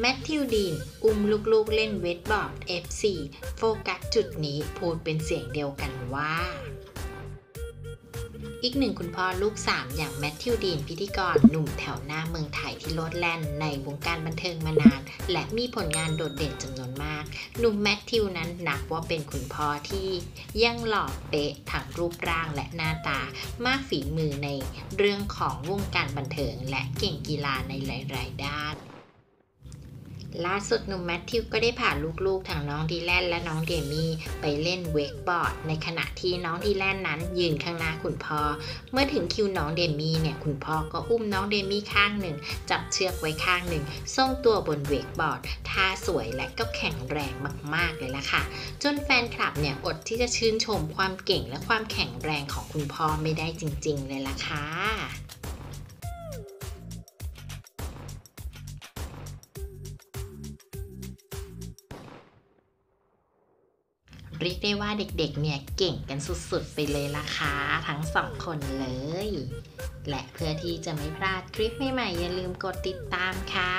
แมทธิวดีน อุ้มลูกๆเล่นเวทบอร์ด F4 โฟกัสจุดนี้พูดเป็นเสียงเดียวกันว่า อีกหนึ่งคุณพ่อลูกสามอย่างแมทธิวดีนพิธีกรหนุ่มแถวหน้าเมืองไทยที่โลดแล่นในวงการบันเทิงมานาน และมีผลงานโดดเด่นจำนวนมาก หนุ่มแมทธิวนั้นนับว่าเป็นคุณพ่อที่ยังหล่อเป๊ะทั้งรูปร่างและหน้าตามากฝีมือในเรื่องของวงการบันเทิงและเก่งกีฬาในหลาย ๆ ด้าน ล่าสุดหนุ่มแมทธิวก็ได้พาลูกๆทั้งน้องดีแลนและน้องเดมี่ไปเล่นเวกบอร์ด ในขณะที่น้องดีแลนนั้นยืนข้างหน้าคุณพ่อ เมื่อถึงคิวน้องเดมี่เนี่ยคุณพ่อก็อุ้มน้องเดมี่ข้างหนึ่ง จับเชือกไว้ข้างหนึ่งทรงตัวบนเวกบอร์ดท่าสวยและก็แข็งแรงมากๆเลยล่ะค่ะ จนแฟนคลับเนี่ยอดที่จะชื่นชมความเก่งและความแข็งแรงของคุณพ่อไม่ได้จริง ๆ เลยล่ะค่ะ เรียกได้ว่าเด็กๆ เนี่ยเก่งกันสุดๆ ไปเลยล่ะค่ะทั้งสองคนเลย และเพื่อที่จะไม่พลาดคลิปใหม่ๆ อย่าลืมกดติดตามค่ะ